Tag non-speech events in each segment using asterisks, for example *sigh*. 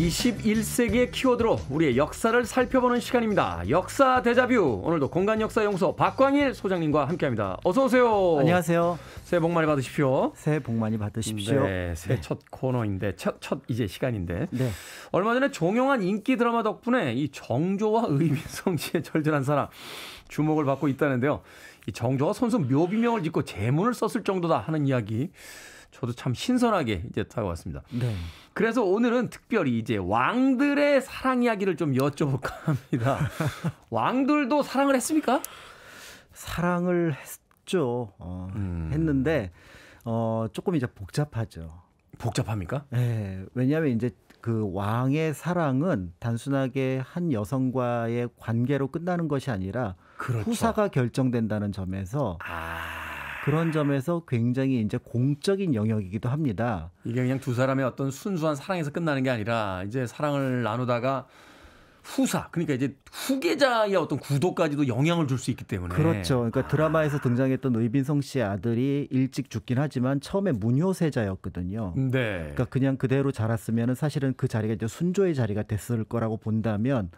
21세기의 키워드로 우리의 역사를 살펴보는 시간입니다. 역사 대자뷰. 오늘도 공간 역사 연구소 박광일 소장님과 함께 합니다. 어서 오세요. 안녕하세요. 새해 복 많이 받으십시오. 새해 복 많이 받으십시오. 네, 새해 네. 첫 코너인데 첫, 첫 이제 시간인데. 네. 얼마 전에 종영한 인기 드라마 덕분에 이 정조와 씨의 절절한 사랑 주목을 받고 있다는데요. 이 정조가 손수 묘비명을 짓고 제문을 썼을 정도다 하는 이야기. 저도 참 신선하게 이제 다가왔습니다. 네. 그래서 오늘은 특별히 이제 왕들의 사랑 이야기를 좀 여쭤볼까 합니다. *laughs* 왕들도 사랑을 했습니까? 사랑을 했죠. 어, 음. 했는데 어 조금 이제 복잡하죠. 복잡합니까? 네. 왜냐하면 이제 그 왕의 사랑은 단순하게 한 여성과의 관계로 끝나는 것이 아니라 그렇죠. 후사가 결정된다는 점에서 아. 그런 점에서 굉장히 이제 공적인 영역이기도 합니다. 이게 그냥 두 사람의 어떤 순수한 사랑에서 끝나는 게 아니라 이제 사랑을 나누다가 후사 그러니까 이제 후계자의 어떤 구도까지도 영향을 줄 수 있기 때문에 그렇죠. 그러니까 드라마에서 등장했던 의빈성 씨의 아들이 일찍 죽긴 하지만 처음에 문효세자였거든요. 네. 그러니까 그냥 그대로 자랐으면은 사실은 그 자리가 이제 순조의 자리가 됐을 거라고 본다면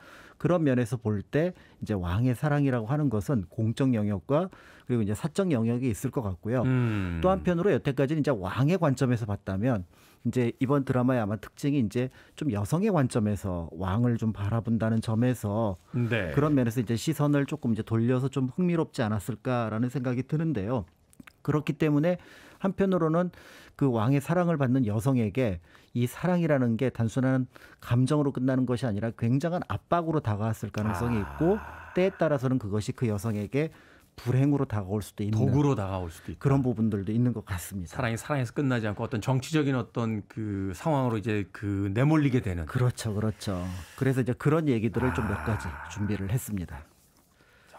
그런 면에서 볼 때 이제 왕의 사랑이라고 하는 것은 공적 영역과 그리고 이제 사적 영역이 있을 것 같고요. 음. 또 한편으로 여태까지는 이제 왕의 관점에서 봤다면 이제 이번 드라마의 아마 특징이 이제 좀 여성의 관점에서 왕을 좀 바라본다는 점에서 네. 그런 면에서 이제 시선을 조금 이제 돌려서 좀 흥미롭지 않았을까라는 생각이 드는데요. 그렇기 때문에 한편으로는 그 왕의 사랑을 받는 여성에게 이 사랑이라는 게 단순한 감정으로 끝나는 것이 아니라 굉장한 압박으로 다가왔을 가능성이 있고 아. 때에 따라서는 그것이 그 여성에게 불행으로 다가올 수도 있는 도구로 다가올 수도 있다. 그런 부분들도 있는 것 같습니다. 사랑이 사랑에서 끝나지 않고 어떤 정치적인 어떤 그 상황으로 이제 그 내몰리게 되는 그렇죠, 그렇죠. 그래서 이제 그런 얘기들을 아... 좀몇 가지 준비를 했습니다.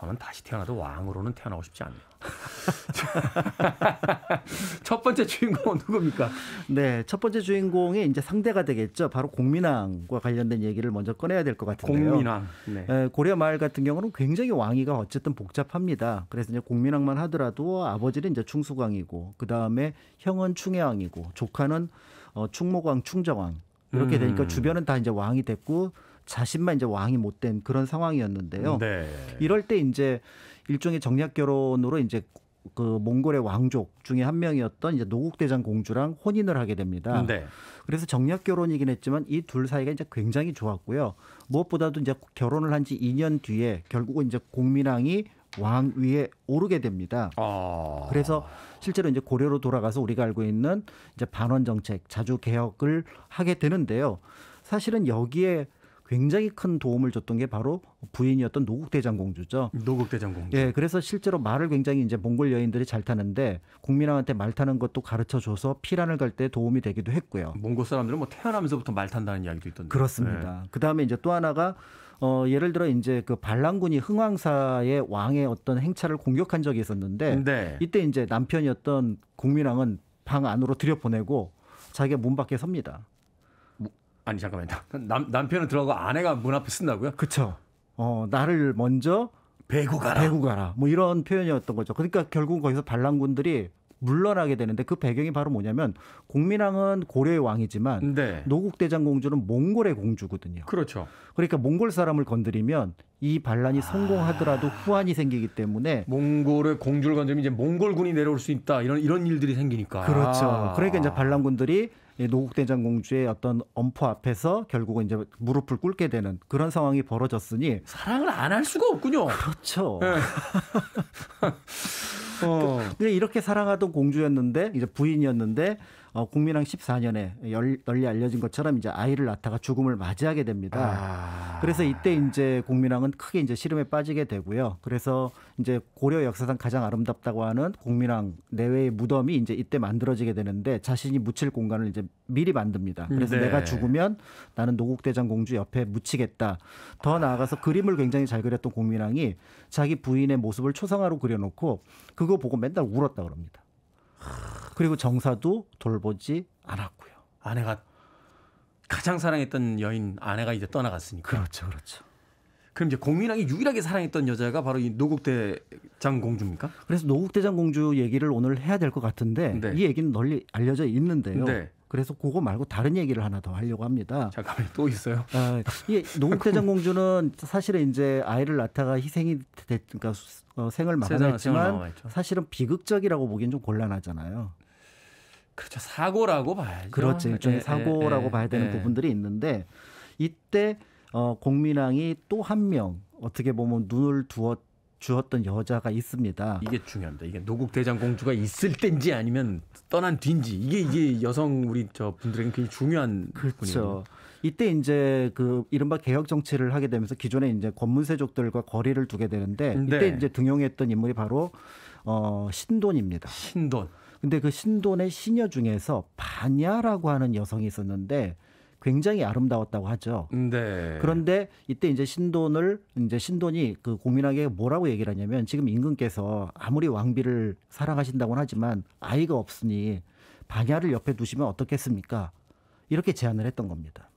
저는 다시 태어나도 왕으로는 태어나고 싶지 않네요. *laughs* 첫 번째 주인공은 누굽니까? 네, 첫 번째 주인공이 이제 상대가 되겠죠. 바로 공민왕과 관련된 얘기를 먼저 꺼내야 될 것 같은데요. 공민왕. 네. 고려 마을 같은 경우는 굉장히 왕위가 어쨌든 복잡합니다. 그래서 이제 공민왕만 하더라도 아버지는 이제 충수광이고 그 다음에 형은 충해왕이고 조카는 어, 충모광, 충정왕 이렇게 되니까 음. 주변은 다 이제 왕이 됐고 자신만 이제 왕이 못 된 그런 상황이었는데요. 네. 이럴 때 이제 일종의 정략 결혼으로 이제 그 몽골의 왕족 중에 한 명이었던 이제 노국 대장 공주랑 혼인을 하게 됩니다. 네. 그래서 정략 결혼이긴 했지만 이 둘 사이가 이제 굉장히 좋았고요. 무엇보다도 이제 결혼을 한 지 2년 뒤에 결국은 이제 공민왕이 왕 위에 오르게 됩니다. 아. 그래서 실제로 이제 고려로 돌아가서 우리가 알고 있는 이제 반원 정책, 자주 개혁을 하게 되는데요. 사실은 여기에 굉장히 큰 도움을 줬던 게 바로 부인이었던 노국 대장 공주죠. 노국 대장 공주. 예, 그래서 실제로 말을 굉장히 이제 몽골 여인들이 잘 타는데 국민왕한테 말 타는 것도 가르쳐 줘서 피란을 갈 때 도움이 되기도 했고요. 몽골 사람들은 뭐 태어나면서부터 말 탄다는 이야기도 있던데. 그렇습니다. 네. 그다음에 이제 또 하나가 어 예를 들어 이제 그 반란군이 흥왕사의 왕의 어떤 행차를 공격한 적이 있었는데 네. 이때 이제 남편이었던 국민왕은 방 안으로 들여보내고 자기가 문 밖에 섭니다. 아니 잠깐만요. 남 남편은 들어가고 아내가 문 앞에 쓴다고요? 그렇죠. 어 나를 먼저 배구 가라. 배구 가라. 뭐 이런 표현이었던 거죠. 그러니까 결국 거기서 반란군들이 물러나게 되는데 그 배경이 바로 뭐냐면 공민왕은 고려의 왕이지만 네. 노국대장 공주는 몽골의 공주거든요. 그렇죠. 그러니까 몽골 사람을 건드리면 이 반란이 아. 성공하더라도 후환이 생기기 때문에 몽골의 공주를 건드리면 이제 몽골군이 내려올 수 있다 이런 이런 일들이 생기니까 그렇죠. 그러니까 이제 반란군들이 노국대장 공주의 어떤 엄포 앞에서 결국은 이제 무릎을 꿇게 되는 그런 상황이 벌어졌으니 사랑을 안 할 수가 없군요. 그렇죠. 네. *laughs* 어. 근데 이렇게 사랑하던 공주였는데 이제 부인이었는데 어, 국민왕 14년에 열, 널리 알려진 것처럼 이제 아이를 낳다가 죽음을 맞이하게 됩니다. 아. 그래서 이때 이제 국민왕은 크게 이제 시름에 빠지게 되고요. 그래서 이제 고려 역사상 가장 아름답다고 하는 국민왕 내외의 무덤이 이제 이때 만들어지게 되는데 자신이 묻힐 공간을 이제 미리 만듭니다. 그래서 네. 내가 죽으면 나는 노국대장 공주 옆에 묻히겠다. 더 나아가서 그림을 굉장히 잘 그렸던 국민왕이 자기 부인의 모습을 초상화로 그려놓고 그거 보고 맨날 울었다 그럽니다. 그리고 정사도 돌보지 않았고요. 아내가 가장 사랑했던 여인 아내가 이제 떠나갔으니까. 그렇죠, 그렇죠. 그럼 이제 공민왕이 유일하게 사랑했던 여자가 바로 이 노국대장 공주입니까? 그래서 노국대장 공주 얘기를 오늘 해야 될 것 같은데 네. 이 얘기는 널리 알려져 있는데요. 네. 그래서 그거 말고 다른 얘기를 하나 더 하려고 합니다. 잠깐만 또 있어요. 아, 이 노국대장 공주는 사실은 이제 아이를 낳다가 희생이 됐, 그러니까 어, 생을 막아냈지만 사실은 비극적이라고 보기엔 좀 곤란하잖아요. 그렇죠. 사고라고 봐야죠. 그렇죠. 일종의 예, 사고라고 예, 봐야 되는 예. 부분들이 있는데 이때 어, 공민왕이 또 한 명 어떻게 보면 눈을 두었 주었던 여자가 있습니다. 이게 중요합니다. 이게 노국 대장 공주가 있을 때인지 아니면 떠난 뒤인지 이게 이게 여성 우리 저 분들에게 굉장히 중요한 그렇죠. 이때 이제 그 이른바 개혁 정치를 하게 되면서 기존에 이제 권문세족들과 거리를 두게 되는데 이때 네. 이제 등용했던 인물이 바로 어 신돈입니다. 신돈. 근데 그 신돈의 시녀 중에서 반야라고 하는 여성이 있었는데 굉장히 아름다웠다고 하죠. 네. 그런데 이때 이제 신돈을 이제 신돈이 그 고민하게 뭐라고 얘기를 하냐면 지금 임금께서 아무리 왕비를 사랑하신다고는 하지만 아이가 없으니 반야를 옆에 두시면 어떻겠습니까? 이렇게 제안을 했던 겁니다.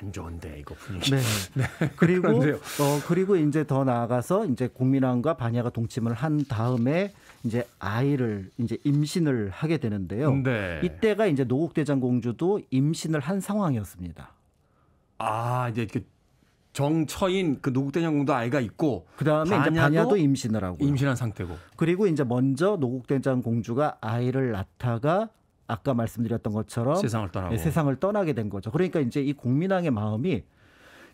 안 좋은데 이거 분위기. *laughs* 네. 그리고 그런데요. 어 그리고 이제 더 나아가서 이제 국민왕과 반야가 동침을 한 다음에 이제 아이를 이제 임신을 하게 되는데요. 네. 이때가 이제 노국대장 공주도 임신을 한 상황이었습니다. 아 이제 그 정처인 그 노국 대장 공주 아이가 있고 그 다음에 이제 반야도 반야도 임신을 하고 임신한 상태고. 그리고 이제 먼저 노국대장 공주가 아이를 낳다가 아까 말씀드렸던 것처럼 세상을 떠나고. 예, 세상을 떠나게 된 거죠. 그러니까 이제 이 국민왕의 마음이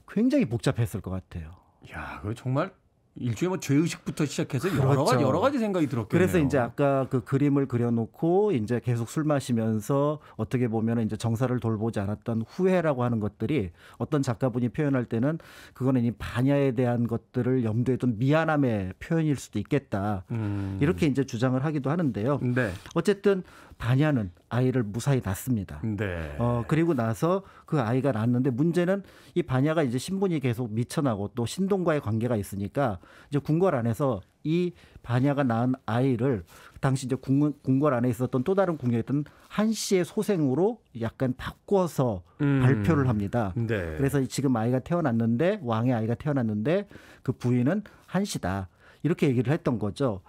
굉장히 복잡했을 것 같아요. 야, 그 정말 일종의 뭐 죄의식부터 시작해서 여러 그렇죠. 가지 여러 가지 생각이 들었겠네요. 그래서 이제 아까 그 그림을 그려놓고 이제 계속 술 마시면서 어떻게 보면 이제 정사를 돌보지 않았던 후회라고 하는 것들이 어떤 작가분이 표현할 때는 그거는 이 반야에 대한 것들을 염두에 둔 미안함의 표현일 수도 있겠다. 음. 이렇게 이제 주장을 하기도 하는데요. 네. 어쨌든 반야는 아이를 무사히 낳습니다. 네. 어 그리고 나서 그 아이가 낳았는데 문제는 이 반야가 이제 신분이 계속 미천하고 또 신동과의 관계가 있으니까 이제 궁궐 안에서 이 반야가 낳은 아이를 당시 이제 궁, 궁궐 안에 있었던 또 다른 궁녀였던 한 씨의 소생으로 약간 바꿔서 음. 발표를 합니다. 네. 그래서 지금 아이가 태어났는데 왕의 아이가 태어났는데 그 부인은 한 씨다 이렇게 얘기를 했던 거죠.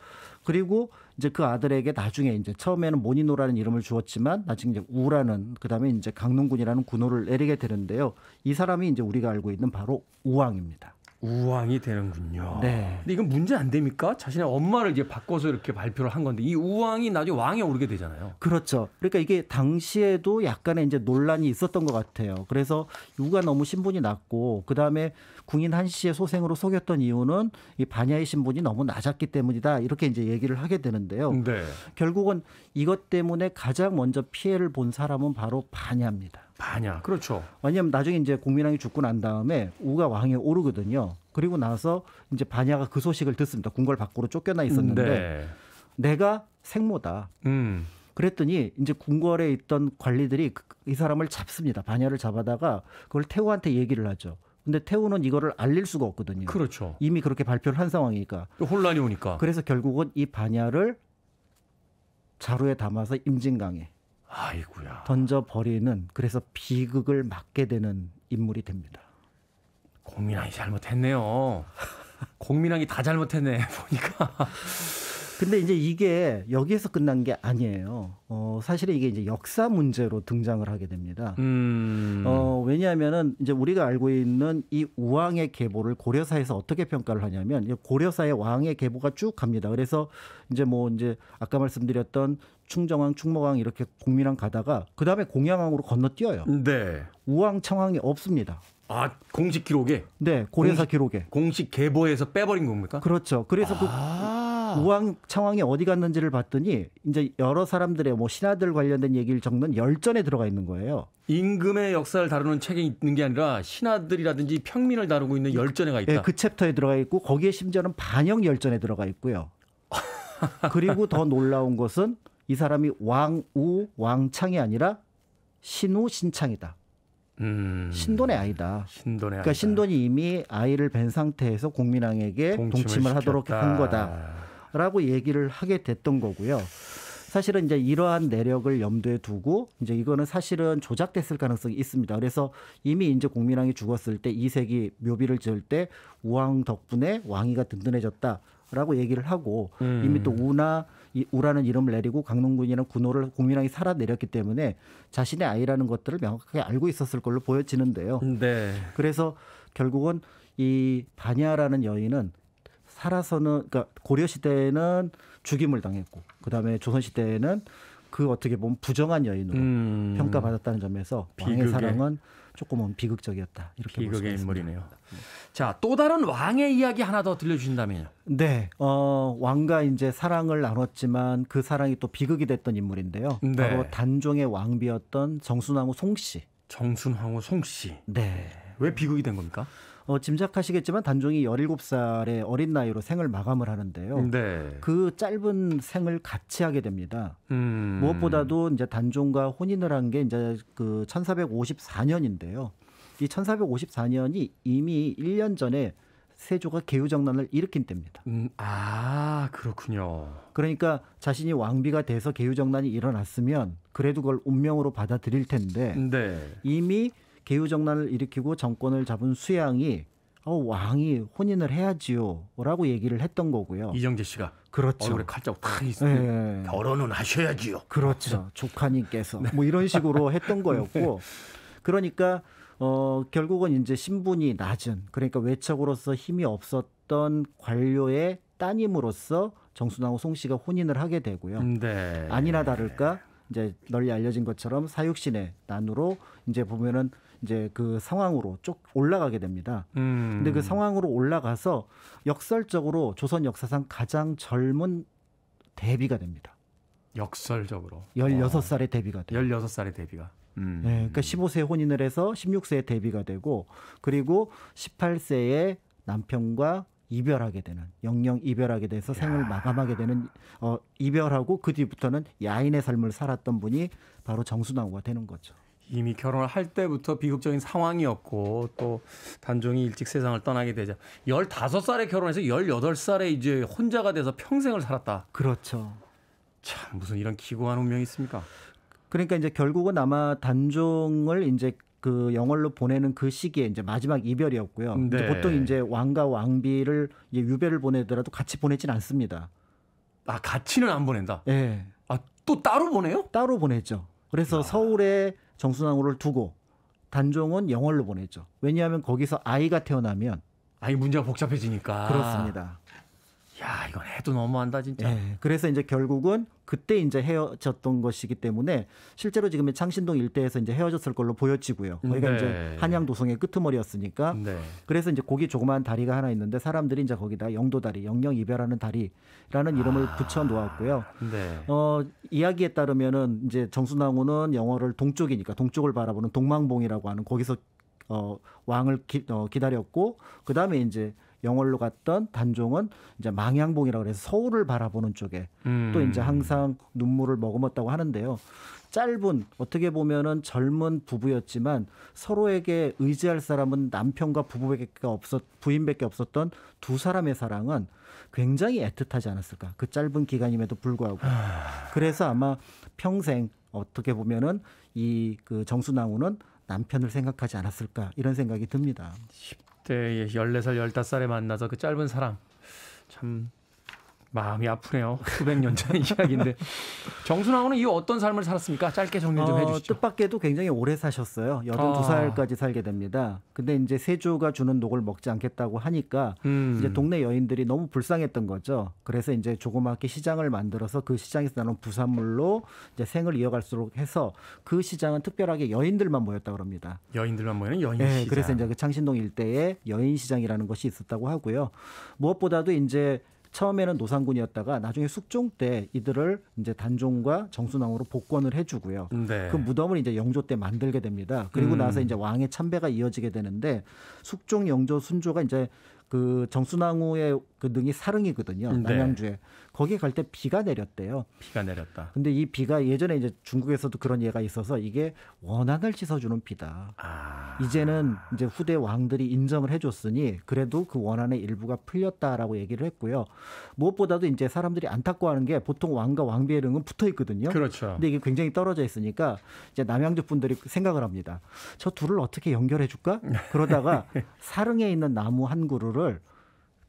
그리고 이제 그 아들에게 나중에 이제 처음에는 모니노라는 이름을 주었지만 나중에 이제 우라는 그다음에 이제 강릉군이라는 군호를 내리게 되는데요. 이 사람이 이제 우리가 알고 있는 바로 우왕입니다. 우왕이 되는군요. 네. 근데 이건 문제 안 됩니까? 자신의 엄마를 이제 바꿔서 이렇게 발표를 한 건데 이 우왕이 나중에 왕에 오르게 되잖아요. 그렇죠. 그러니까 이게 당시에도 약간의 이제 논란이 있었던 것 같아요. 그래서 유가 너무 신분이 낮고 그 다음에 궁인 한 씨의 소생으로 속였던 이유는 이 반야의 신분이 너무 낮았기 때문이다. 이렇게 이제 얘기를 하게 되는데요. 네. 결국은 이것 때문에 가장 먼저 피해를 본 사람은 바로 반야입니다. 반야. 그렇죠. 왜냐하면 나중에 이제 국민왕이 죽고 난 다음에 우가 왕에 오르거든요. 그리고 나서 이제 반야가 그 소식을 듣습니다. 궁궐 밖으로 쫓겨나 있었는데 네. 내가 생모다. 음. 그랬더니 이제 궁궐에 있던 관리들이 그- 이 사람을 잡습니다. 반야를 잡아다가 그걸 태우한테 얘기를 하죠. 근데 태우는 이거를 알릴 수가 없거든요. 그렇죠. 이미 그렇게 발표를 한 상황이니까. 또 혼란이 오니까. 그래서 결국은 이 반야를 자루에 담아서 임진강에 아이고야. 던져 버리는 그래서 비극을 맞게 되는 인물이 됩니다. 공민왕이 잘못했네요. *laughs* 공민왕이 다 잘못했네 *laughs* 보니까. 근데 이제 이게 여기에서 끝난 게 아니에요. 어, 사실은 이게 이제 역사 문제로 등장을 하게 됩니다. 음. 어, 왜냐하면은 이제 우리가 알고 있는 이 우왕의 계보를 고려사에서 어떻게 평가를 하냐면 이 고려사의 왕의 계보가 쭉 갑니다. 그래서 이제 뭐 이제 아까 말씀드렸던 충정왕, 충무왕 이렇게 공민왕 가다가 그 다음에 공양왕으로 건너뛰어요. 네. 우왕, 청왕이 없습니다. 아 공식 기록에 네, 고려사 기록에. 공식 계보에서 빼버린 겁니까? 그렇죠. 그래서 그 아. 우왕, 청왕이 어디 갔는지를 봤더니 이제 여러 사람들의 뭐 신하들 관련된 얘기를 적는 열전에 들어가 있는 거예요. 임금의 역사를 다루는 책에 있는 게 아니라 신하들이라든지 평민을 다루고 있는 열전에 가 있다. 예, 그 챕터에 들어가 있고 거기에 심지어는 반영 열전에 들어가 있고요. *laughs* 그리고 더 놀라운 것은 이 사람이 왕우 왕창이 아니라 신우 신창이다. 음. 신돈의 아이다. 신돈의 그러니까 아이다. 신돈이 이미 아이를 뵌 상태에서 공민왕에게 동침을, 하도록 시켰다. 한 거다라고 얘기를 하게 됐던 거고요. 사실은 이제 이러한 내력을 염두에 두고 이제 이거는 사실은 조작됐을 가능성이 있습니다. 그래서 이미 이제 공민왕이 죽었을 때 이색이 묘비를 지을 때 우왕 덕분에 왕위가 든든해졌다. 라고 얘기를 하고 음. 이미 또 우나 이 우라는 이름을 내리고 강농군이라는 군호를 국민왕이 살아 내렸기 때문에 자신의 아이라는 것들을 명확하게 알고 있었을 걸로 보여지는데요. 네. 그래서 결국은 이 바냐라는 여인은 살아서는 그러니까 고려 시대에는 죽임을 당했고 그다음에 조선 시대에는 그 어떻게 보면 부정한 여인으로 음. 평가받았다는 점에서 비극의- 사랑은 조금은 비극적이었다 이렇게 비극의. 인물이네요. 자, 또 다른 왕의 이야기 하나 더 들려주신다면요. 네, 어, 왕과 이제 사랑을 나눴지만 그 사랑이 또 비극이 됐던 인물인데요. 네. 바로 단종의 왕비였던 정순왕후 송씨. 정순황후 송씨. 네. 왜 비극이 된 겁니까? 어, 짐작하시겠지만 단종이 17살의 어린 나이로 생을 마감을 하는데요. 네. 그 짧은 생을 같이 하게 됩니다. 음. 무엇보다도 이제 단종과 혼인을 한 게 이제 그 1454년인데요. 이 1454년이 이미 1년 전에 세조가 개유정난을 일으킨 때입니다. 음, 아, 그렇군요. 그러니까 자신이 왕비가 돼서 개유정난이 일어났으면 그래도 그걸 운명으로 받아들일 텐데 네. 이미 개유정난을 일으키고 정권을 잡은 수양이 어, 왕이 혼인을 해야지요라고 얘기를 했던 거고요. 이정재 씨가 그렇죠. 얼굴에 칼자국 탁 있어요. 예. 결혼은 하셔야지요. 그렇죠. 조카님께서 뭐 이런 식으로 *laughs* 했던 거였고 그러니까 어 결국은 이제 신분이 낮은 그러니까 외척으로서 힘이 없었던 관료의 따님으로서 정순왕후 송씨가 혼인을 하게 되고요. 네. 아니나 다를까 이제 널리 알려진 것처럼 사육신의 난으로 이제 보면은 이제 그 상황으로 쭉 올라가게 됩니다. 음. 근데 그 상황으로 올라가서 역설적으로 조선 역사상 가장 젊은 대비가 됩니다. 역설적으로 16살의 대비가 돼요. 16살의 데뷔가. 음. 네, 그러니까 15세에 혼인을 해서 16세에 데뷔가 되고 그리고 18세에 남편과 이별하게 되는 영영 이별하게 돼서 생을 마감하게 되는 어 이별하고 그 뒤부터는 야인의 삶을 살았던 분이 바로 정순왕후가 되는 거죠. 이미 결혼을 할 때부터 비극적인 상황이었고 또 단종이 일찍 세상을 떠나게 되자 15살에 결혼해서 18살에 이제 혼자가 돼서 평생을 살았다. 그렇죠. 참 무슨 이런 기구한 운명이 있습니까? 그러니까 이제 결국은 아마 단종을 이제 그 영월로 보내는 그 시기에 이제 마지막 이별이었고요. 이제 네. 보통 이제 왕과 왕비를 이제 유배를 보내더라도 같이 보내진 않습니다. 아 같이는 안 보낸다. 예. 아또 따로 보내요? 따로 보내죠. 그래서 서울에 정순왕후를 두고 단종은 영월로 보내죠. 왜냐하면 거기서 아이가 태어나면 아니 문제가 복잡해지니까. 그렇습니다. 야 이건 해도 너무한다 진짜. 예. 그래서 이제 결국은 그때 이제 헤어졌던 것이기 때문에 실제로 지금 창신동 일대에서 이제 헤어졌을 걸로 보여지고요. 거기가 네. 이제 한양 도성의 끄트머리였으니까 네. 그래서 이제 거기 조그마한 다리가 하나 있는데 사람들이 이제 거기다 영도다리, 영영 이별하는 다리라는 이름을 붙여 놓았고요. 네. 어, 이야기에 따르면은 이제 정순왕후는 영어를 동쪽이니까 동쪽을 바라보는 동망봉이라고 하는 거기서 어, 왕을 기, 어, 기다렸고 그 다음에 이제 영월로 갔던 단종은 이제 망향봉이라고 그래서 서울을 바라보는 쪽에 음. 또 이제 항상 눈물을 머금었다고 하는데요. 짧은 어떻게 보면은 젊은 부부였지만 서로에게 의지할 사람은 남편과 부부밖에 없었 부인밖에 없었던 두 사람의 사랑은 굉장히 애틋하지 않았을까 그 짧은 기간임에도 불구하고 그래서 아마 평생 어떻게 보면은 이 그 정순왕후는 남편을 생각하지 않았을까 이런 생각이 듭니다. 10대에 14살, 15살에 만나서 그 짧은 사랑. 참 마음이 아프네요. 수백 년 전 *laughs* 이야기인데. 정순왕후는 이 어떤 삶을 살았습니까? 짧게 정리 좀 어, 해주시죠. 뜻밖에도 굉장히 오래 사셨어요. 82살까지 살게 됩니다. 근데 이제 세조가 주는 녹을 먹지 않겠다고 하니까 음. 이제 동네 여인들이 너무 불쌍했던 거죠. 그래서 이제 조그맣게 시장을 만들어서 그 시장에서 나는 부산물로 이제 생을 이어갈수록 해서 그 시장은 특별하게 여인들만 모였다 그럽니다. 여인들만 모이는 여인 네, 시장. 그래서 이제 그 창신동 일대에 여인 시장이라는 것이 있었다고 하고요. 무엇보다도 이제 처음에는 노상군이었다가 나중에 숙종 때 이들을 이제 단종과 정순왕으로 복권을 해주고요. 네. 그 무덤을 이제 영조 때 만들게 됩니다. 그리고 음. 나서 이제 왕의 참배가 이어지게 되는데 숙종, 영조, 순조가 이제 그 정순왕후의 그 능이 사릉이거든요. 네. 남양주에 거기 갈 때 비가 내렸대요. 비가 내렸다. 근데 이 비가 예전에 이제 중국에서도 그런 예가 있어서 이게 원한을 씻어주는 비다. 아. 이제는 이제 후대 왕들이 인정을 해줬으니 그래도 그 원한의 일부가 풀렸다라고 얘기를 했고요. 무엇보다도 이제 사람들이 안타까워하는 게 보통 왕과 왕비의 릉은 붙어 있거든요. 그렇죠. 근데 이게 굉장히 떨어져 있으니까 이제 남양주 분들이 생각을 합니다. 저 둘을 어떻게 연결해 줄까? 그러다가 *laughs* 사릉에 있는 나무 한 그루를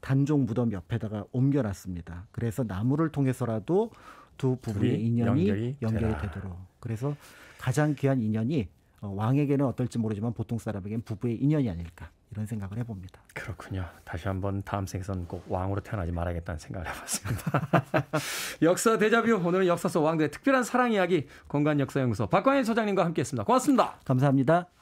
단종 무덤 옆에다가 옮겨놨습니다. 그래서 나무를 통해서라도 두 부부의 인연이 연결이 연결이. 되도록. 그래서 가장 귀한 인연이 어, 왕에게는 어떨지 모르지만 보통 사람에게는 부부의 인연이 아닐까 이런 생각을 해봅니다. 그렇군요. 다시 한번 다음 생에선 꼭 왕으로 태어나지 말아야겠다는 생각을 해봤습니다. *laughs* 역사 대자뷰 오늘은 역사 속 왕들의 특별한 사랑 이야기 공간 역사연구소 박광일 소장님과 함께했습니다. 고맙습니다. 감사합니다.